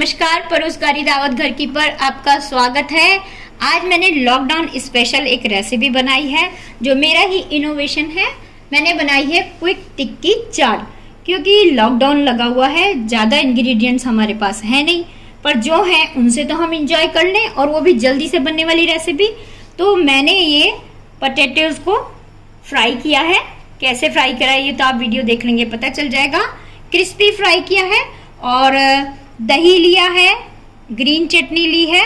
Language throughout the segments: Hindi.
नमस्कार, परोसकारी दावत घर की पर आपका स्वागत है। आज मैंने लॉकडाउन स्पेशल एक रेसिपी बनाई है, जो मेरा ही इनोवेशन है। मैंने बनाई है क्विक टिक्की चाट क्योंकि लॉकडाउन लगा हुआ है, ज़्यादा इंग्रेडिएंट्स हमारे पास है नहीं। पर जो है, उनसे तो हम इंजॉय कर लें, और वो भी जल्दी से बनने वाली रेसिपी तो मैंने ये पटेटोज को फ्राई किया है। कैसे फ्राई करा है ये तो आप वीडियो देख लेंगे, पता चल जाएगा। क्रिस्पी फ्राई किया है, और दही लिया है, ग्रीन चटनी ली है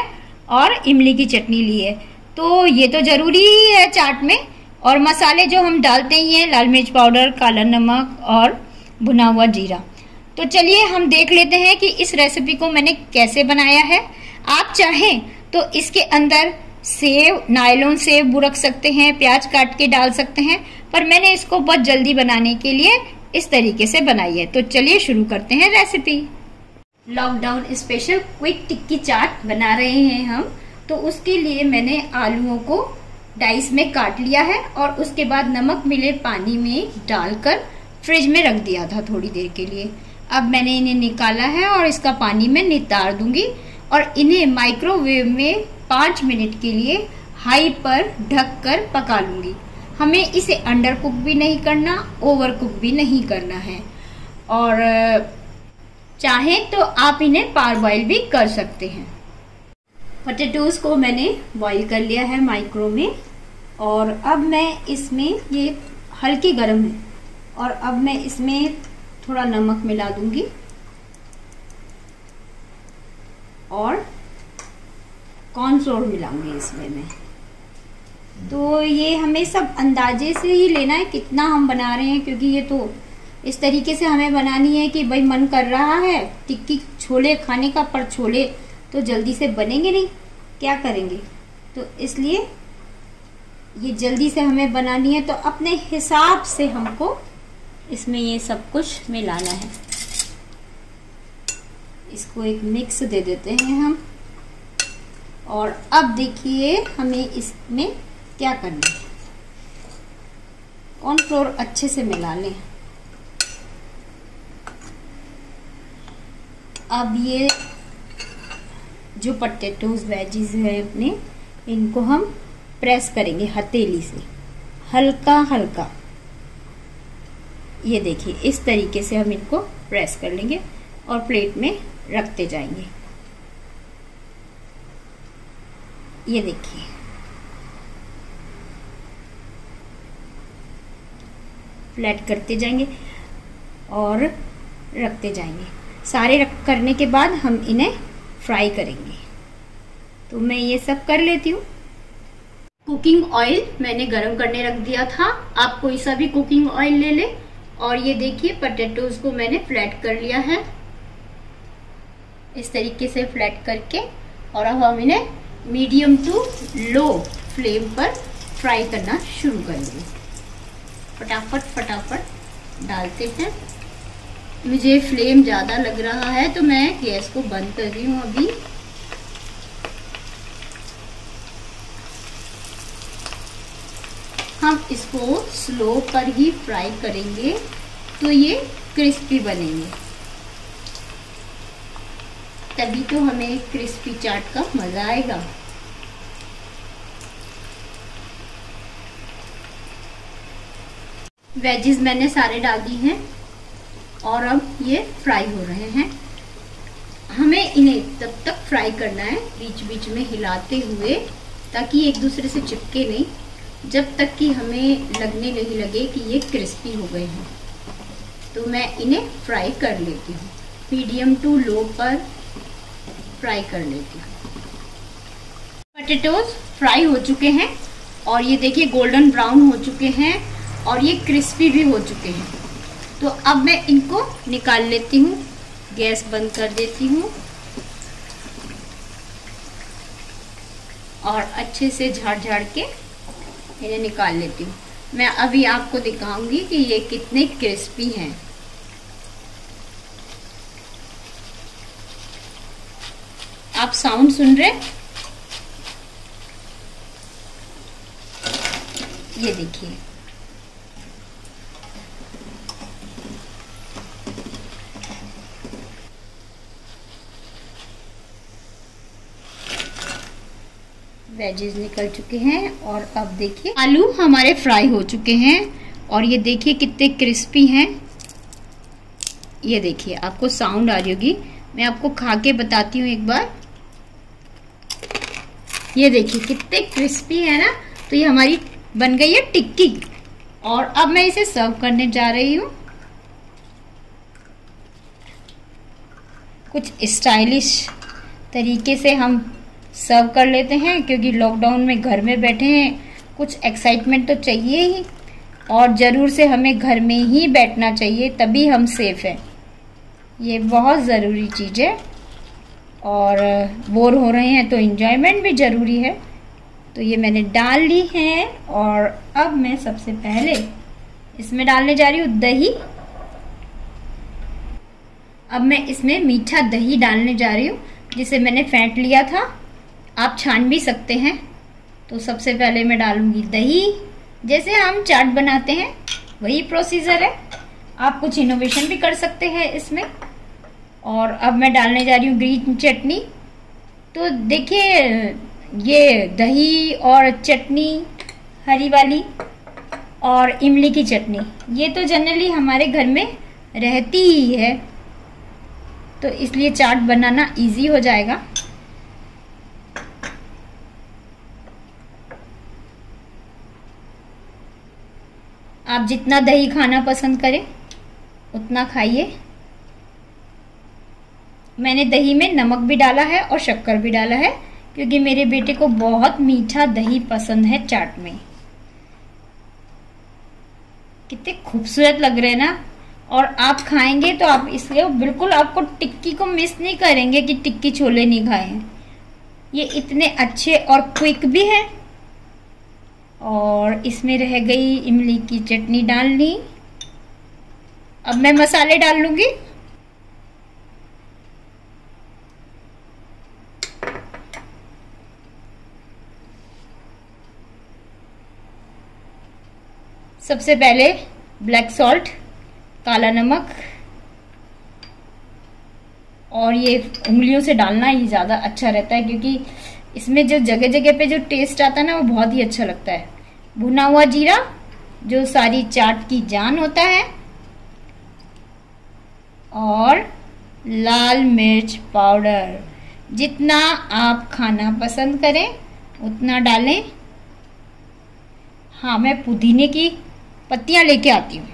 और इमली की चटनी ली है। तो ये तो ज़रूरी ही है चाट में। और मसाले जो हम डालते ही हैं, लाल मिर्च पाउडर, काला नमक और भुना हुआ जीरा। तो चलिए हम देख लेते हैं कि इस रेसिपी को मैंने कैसे बनाया है। आप चाहें तो इसके अंदर सेव, नायलॉन सेव भी रख सकते हैं, प्याज काट के डाल सकते हैं, पर मैंने इसको बहुत जल्दी बनाने के लिए इस तरीके से बनाई है। तो चलिए शुरू करते हैं recipe lockdown special quick tikki chaat बना रहे हैं हम। तो उसके लिए मैंने आलूओं को डाइस में काट लिया है और उसके बाद नमक मिले पानी में डालकर फ्रिज में रख दिया था थोड़ी देर के लिए। अब मैंने इन्हें निकाला है और इसका पानी में नितार दूँगी और इन्हें माइक्रोवेव में पाँच मिनट के लिए हाई पर ढक कर पका लूँगी। हमें इसे अंडर कुक भी नहीं करना ओवर कुक भी नहीं करना है। और चाहें तो आप इन्हें पार बॉइल भी कर सकते हैं। पोटेटोज को मैंने बॉईल कर लिया है माइक्रो में। और अब मैं इसमें ये हल्की गर्म है। और अब मैं इसमें थोड़ा नमक मिला दूँगी। और कॉर्नफ्लोर मिलाऊँगी इसमें मैं। तो ये हमें सब अंदाजे से ही लेना है कितना हम बना रहे हैं, क्योंकि ये तो इस तरीके से हमें बनानी है कि भाई मन कर रहा है टिक्की छोले खाने का, पर छोले तो जल्दी से बनेंगे नहीं। क्या करेंगे? तो इसलिए ये जल्दी से हमें बनानी है तो अपने हिसाब से हमको इसमें ये सब कुछ मिलाना है। इसको एक मिक्स दे देते हैं हम। और अब देखिए हमें इसमें क्या करना है। कॉर्नफ्लोर अच्छे से मिला लें? अब ये जो पटेटोज वेजीज है अपने, इनको हम प्रेस करेंगे हथेली से। हल्का हल्का। ये देखिए, इस तरीके से हम इनको प्रेस कर लेंगे और प्लेट में रखते जाएँगे। ये देखिए। फ्लैट करते जाएँगे और रखते जाएँगे। सारे रख करने के बाद हम इन्हें फ्राई करेंगे। तो मैं ये सब कर लेती हूँ। कुकिंग ऑयल मैंने गरम करने रख दिया था। आप कोई सा भी कुकिंग ऑयल ले ले। और ये देखिए पटेटोज को मैंने फ्लैट कर लिया है। इस तरीके से फ्लैट करके। और अब हम इन्हें मीडियम टू लो फ्लेम पर फ्राई करना शुरू करेंगे। फटाफट फटाफट डालते हैं। मुझे फ्लेम ज़्यादा लग रहा है तो मैं गैस को बंद कर रही हूँ अभी। हम इसको स्लो पर ही फ्राई करेंगे तो ये क्रिस्पी बनेंगे। तभी तो हमें क्रिस्पी चाट का मज़ा आएगा। वेजिस मैंने सारे डाल हैं। और अब ये फ्राई हो रहे हैं। हमें इन्हें तब तक फ्राई करना है बीच बीच में हिलाते हुए, ताकि एक दूसरे से चिपके नहीं, जब तक कि हमें लगने नहीं लगे कि ये क्रिस्पी हो गए हैं। तो मैं इन्हें फ्राई कर लेती हूँ। मीडियम टू लो पर फ्राई कर लेती हूँ। पटेटोज फ्राई हो चुके हैं, और ये देखिए गोल्डन ब्राउन हो चुके हैं, और ये क्रिस्पी भी हो चुके हैं। तो अब मैं इनको निकाल लेती हूँ। गैस बंद कर देती हूँ। और अच्छे से झाड़ झाड़ के इन्हें निकाल लेती हूँ। मैं अभी आपको दिखाऊँगी कि ये कितने क्रिस्पी हैं। आप साउंड सुन रहे ये देखिए। वेजेस निकल चुके हैं और अब देखिए, आलू हमारे फ्राई हो चुके हैं और ये देखिए कितने क्रिस्पी हैं। ये देखिए, आपको साउंड आ रही होगी। मैं आपको खा के बताती हूँ एक बार। ये देखिए कितने क्रिस्पी है ना। तो ये हमारी बन गई है टिक्की। और अब मैं इसे सर्व करने जा रही हूँ। कुछ स्टाइलिश तरीके से हम सर्व कर लेते हैं, क्योंकि लॉकडाउन में घर में बैठे हैं, कुछ एक्साइटमेंट तो चाहिए ही, और ज़रूर से हमें घर में ही बैठना चाहिए, तभी हम सेफ़ हैं। ये बहुत ज़रूरी चीज़ है, और बोर हो रहे हैं तो इन्जॉयमेंट भी ज़रूरी है। तो ये मैंने डाल ली है, और अब मैं सबसे पहले इसमें डालने जा रही हूँ दही। अब मैं इसमें मीठा दही डालने जा रही हूँ, जिसे मैंने फेंट लिया था। आप छान भी सकते हैं। तो सबसे पहले मैं डालूँगी दही। जैसे हम चाट बनाते हैं, वही प्रोसीजर है। आप कुछ इनोवेशन भी कर सकते हैं इसमें। और अब मैं डालने जा रही हूँ ग्रीन चटनी। तो देखिए, ये दही और चटनी, हरी वाली और इमली की चटनी, ये तो जनरली हमारे घर में रहती ही है। तो इसलिए चाट बनाना इजी हो जाएगा। आप जितना दही खाना पसंद करें, उतना खाइए। मैंने दही में नमक भी डाला है और शक्कर भी डाला है, क्योंकि मेरे बेटे को बहुत मीठा दही पसंद है चाट में। कितने खूबसूरत लग रहे हैं ना? और आप खाएँगे तो आप इसलिए बिल्कुल आपको टिक्की को मिस नहीं करेंगे कि टिक्की छोले नहीं खाए। ये इतने अच्छे और क्विक भी है और इसमें रह गई इमली की चटनी डालनी। अब मैं मसाले डाल लूँगी। सबसे पहले ब्लैक सॉल्ट काला नमक, और ये उंगलियों से डालना ही ज़्यादा अच्छा रहता है, क्योंकि इसमें जो जगह जगह पे जो टेस्ट आता है ना, वो बहुत ही अच्छा लगता है। भुना हुआ जीरा, जो सारी चाट की जान होता है, और लाल मिर्च पाउडर। जितना आप खाना पसंद करें, उतना डालें। हाँ मैं पुदीने की पत्तियाँ लेके आती हूँ।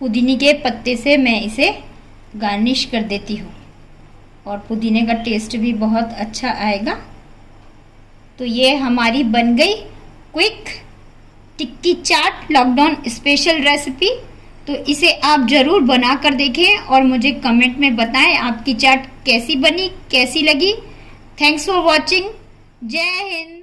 पुदीने के पत्ते से मैं इसे गार्निश कर देती हूँ। और पुदीने का टेस्ट भी बहुत अच्छा आएगा। तो ये हमारी बन गई quick tikki chaat lockdown special recipe. तो इसे आप ज़रूर बना कर देखें और मुझे कमेंट में बताएँ आपकी चाट कैसी बनी, कैसी लगी। थैंक्स फॉर वॉचिंग जय हिंद।